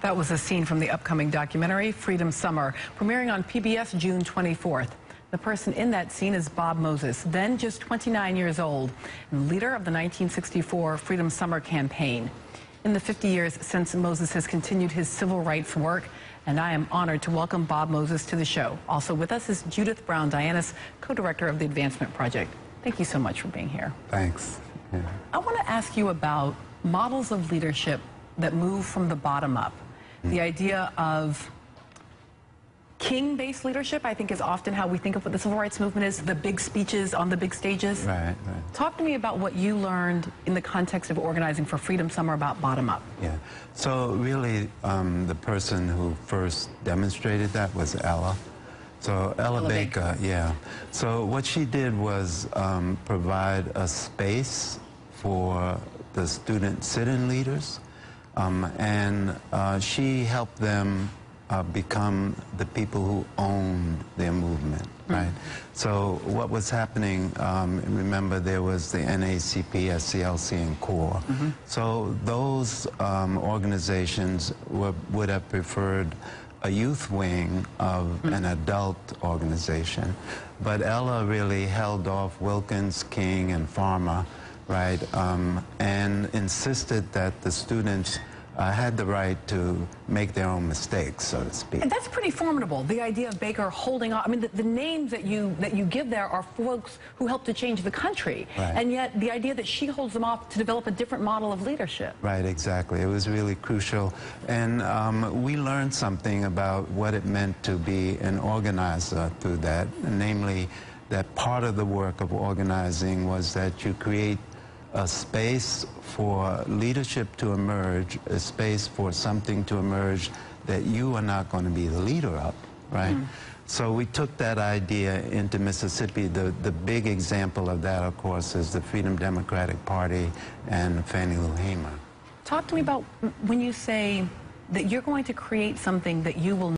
That was a scene from the upcoming documentary, Freedom Summer, premiering on PBS June 24th. The person in that scene is Bob Moses, then just 29 years old, and leader of the 1964 Freedom Summer campaign. In the 50 years since Moses has continued his civil rights work, and I am honored to welcome Bob Moses to the show. Also with us is Judith Browne Dianis, co-director of the Advancement Project. Thank you so much for being here. Thanks. Yeah. I want to ask you about models of leadership that move from the bottom up. The idea of king-based leadership, I think, is often how we think of what the civil rights movement is, the big speeches on the big stages. Right, right. Talk to me about what you learned in the context of organizing for Freedom Summer about bottom up. Yeah. So really, um, the person who first demonstrated that was Ella. So Ella, Ella Baker, Baker. yeah. So what she did was um, provide a space for the student sit-in leaders, um, and uh, she helped them uh, become the people who owned their movement, right? So what was happening, um, remember there was the NAACP, SCLC, and CORE. So those um, organizations were, would have preferred a youth wing of an adult organization. But Ella really held off Wilkins, King, and Farmer, right, um, and insisted that the students uh, had the right to make their own mistakes, so to speak. And that's pretty formidable, the idea of Baker holding on. I mean, the, the names that you, that you give there are folks who helped to change the country. Right. And yet the idea that she holds them off to develop a different model of leadership. Right, exactly. It was really crucial. And um, we learned something about what it meant to be an organizer through that, namely that part of the work of organizing was that you create a space for leadership to emerge, a space for something to emerge that you are not going to be the leader of, right? Mm-hmm. So we took that idea into Mississippi. The, the big example of that, of course, is the Freedom Democratic Party and Fannie Lou Hamer. Talk to me about when you say that you're going to create something that you will